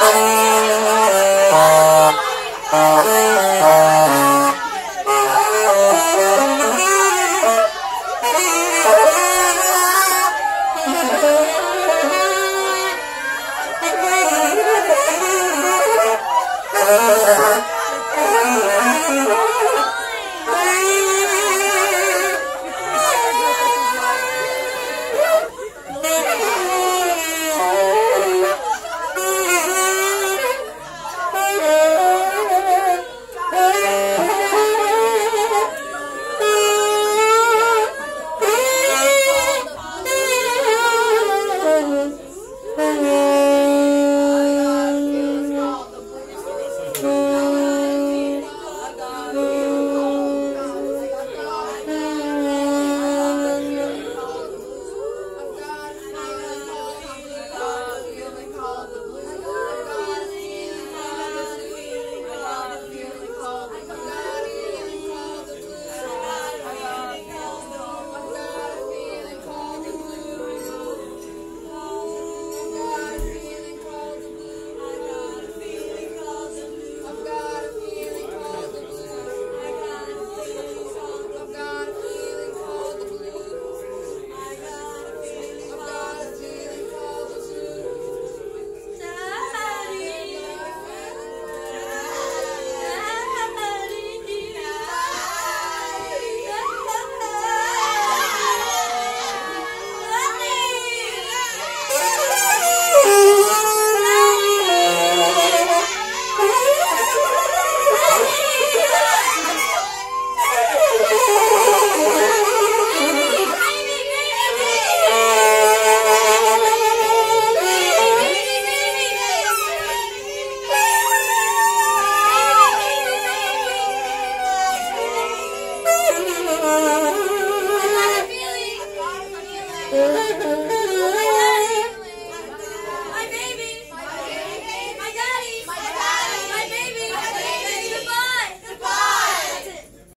Oh.